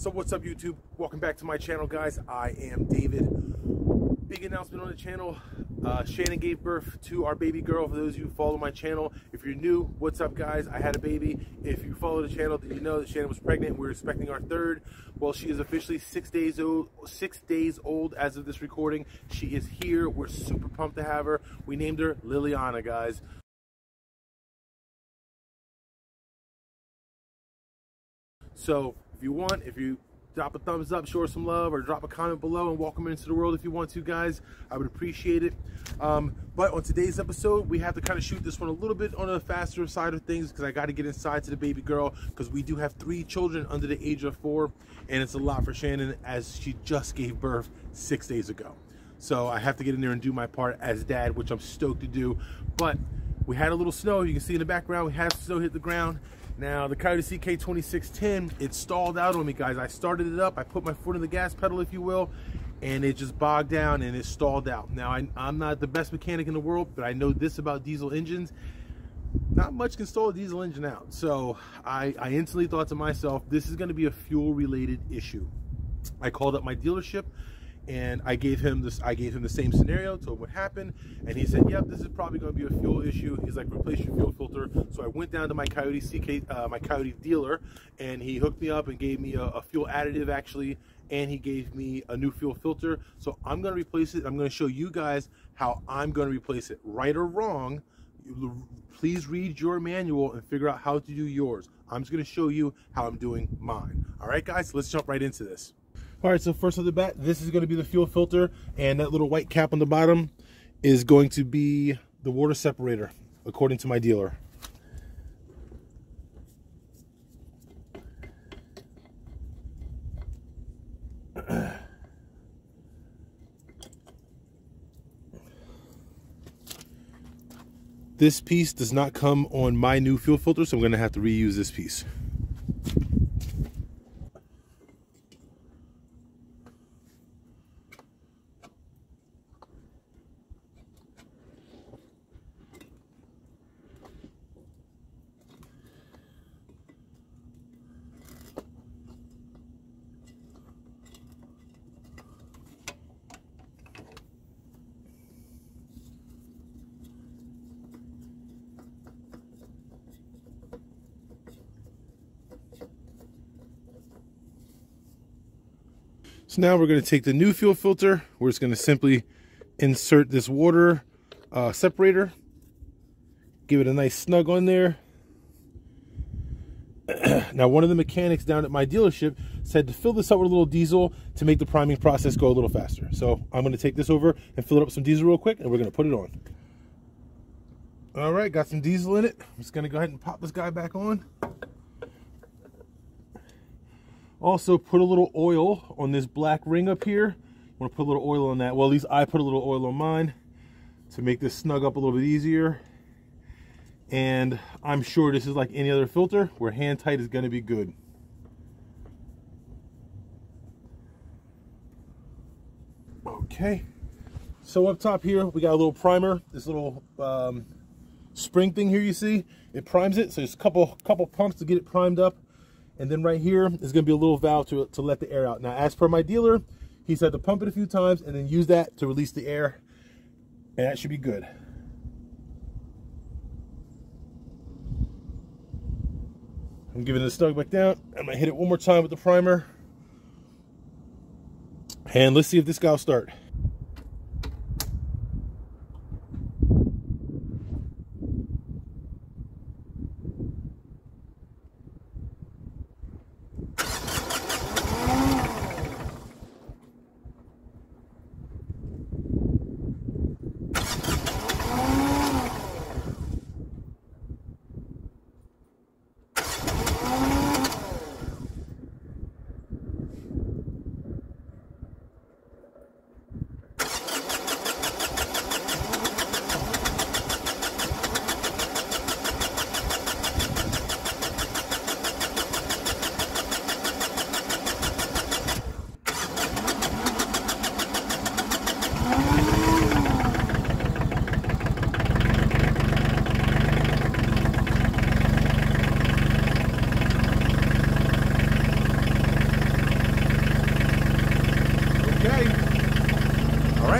So what's up YouTube? Welcome back to my channel guys. I am David. Big announcement on the channel. Uh, Shannon gave birth to our baby girl. For those of you who follow my channel, if you're new, what's up guys? I had a baby. If you follow the channel, did you know that Shannon was pregnant? We're expecting our third. Well, she is officially six days old. Six days old as of this recording. She is here. We're super pumped to have her. We named her Liliana, guys. So if you want, if you drop a thumbs up, show some love, or drop a comment below and welcome into the world if you want to, guys. I would appreciate it. Um, but on today's episode, we have to kind of shoot this one a little bit on the faster side of things because I got to get inside to the baby girl because we do have three children under the age of four, and it's a lot for Shannon as she just gave birth six days ago. So I have to get in there and do my part as dad, which I'm stoked to do. But we had a little snow. You can see in the background, we had snow hit the ground now, the Kioti CK 2610, it stalled out on me, guys. I started it up, I put my foot in the gas pedal, if you will, and it just bogged down and it stalled out. Now, I, am not the best mechanic in the world, but I know this about diesel engines. Not much can stall a diesel engine out. So I, I instantly thought to myself, this is gonna be a fuel-related issue. I called up my dealership and I gave him this I gave him the same scenario, told him what happened, and he said, "Yep, this is probably going to be a fuel issue." He's like, "Replace your fuel filter." So I went down to my Kioti CK, uh, my Kioti dealer, and he hooked me up and gave me a, a fuel additive actually, and he gave me a new fuel filter. So I'm going to replace it. I'm going to show you guys how I'm going to replace it, right or wrong. Please read your manual and figure out how to do yours. I'm just going to show you how I'm doing mine. All right, guys, let's jump right into this. All right, so first of the bat, this is going to be the fuel filter, and that little white cap on the bottom is going to be the water separator, according to my dealer. this piece does not come on my new fuel filter, so I'm going to have to reuse this piece. So now we're going to take the new fuel filter. We're just going to simply insert this water uh, separator. Give it a nice snug on there. now, one of the mechanics down at my dealership said to fill this up with a little diesel to make the priming process go a little faster. So I'm going to take this over and fill it up with some diesel real quick, and we're going to put it on. All right, got some diesel in it. I'm just going to go ahead and pop this guy back on. Also put a little oil on this black ring up here. I want to put a little oil on that. Well, at least I put a little oil on mine to make this snug up a little bit easier. And I'm sure this is like any other filter where hand tight is to be good. Okay. So up top here, we got a little primer. This little um, spring thing here you see, it primes it. So there's a couple, couple pumps to get it primed up. And then right here is going to be a little valve to, to let the air out. Now, as per my dealer, he said to pump it a few times and then use that to release the air. And that should be good. I'm giving it a snug back down. I'm going to hit it one more time with the primer. And let's see if this guy will start.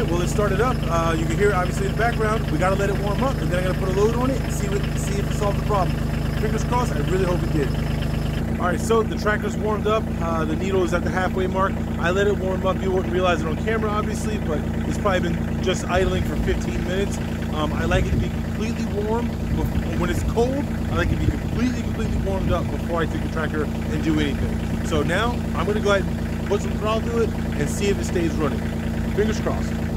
Well, let's start it up. Uh, you can hear it obviously in the background. We gotta let it warm up, and then I'm gonna put a load on it and see what, see if it solved the problem. Fingers crossed. I really hope it did. All right, so the tracker's warmed up. Uh, the needle is at the halfway mark. I let it warm up. You wouldn't realize it on camera, obviously, but it's probably been just idling for 15 minutes. Um, I like it to be completely warm. When it's cold, I like it to be completely, completely warmed up before I take the tracker and do anything. So now I'm gonna go ahead and put some throttle to it and see if it stays running. Fingers crossed.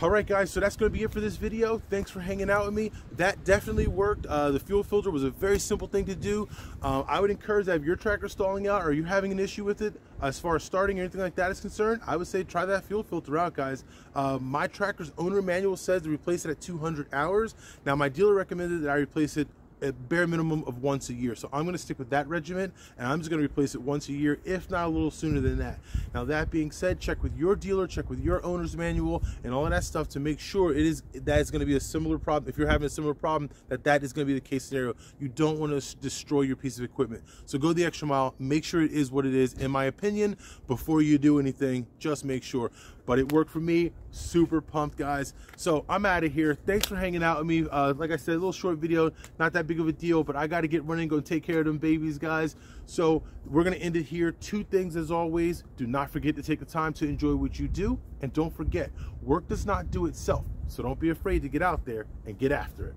All right, guys, so that's going to be it for this video. Thanks for hanging out with me. That definitely worked. Uh, the fuel filter was a very simple thing to do. Uh, I would encourage that if your tractor stalling out or you're having an issue with it, as far as starting or anything like that is concerned, I would say try that fuel filter out, guys. Uh, my tracker's owner manual says to replace it at 200 hours. Now, my dealer recommended that I replace it a bare minimum of once a year. So I'm going to stick with that regimen and I'm just going to replace it once a year, if not a little sooner than that. Now, that being said, check with your dealer, check with your owner's manual and all of that stuff to make sure it is that is going to be a similar problem. If you're having a similar problem, that that is going to be the case scenario. You don't want to destroy your piece of equipment. So go the extra mile, make sure it is what it is. In my opinion, before you do anything, just make sure but it worked for me. Super pumped, guys. So I'm out of here. Thanks for hanging out with me. Uh, like I said, a little short video, not that big of a deal, but I got to get running, go take care of them babies, guys. So we're going to end it here. Two things as always. Do not forget to take the time to enjoy what you do. And don't forget, work does not do itself. So don't be afraid to get out there and get after it.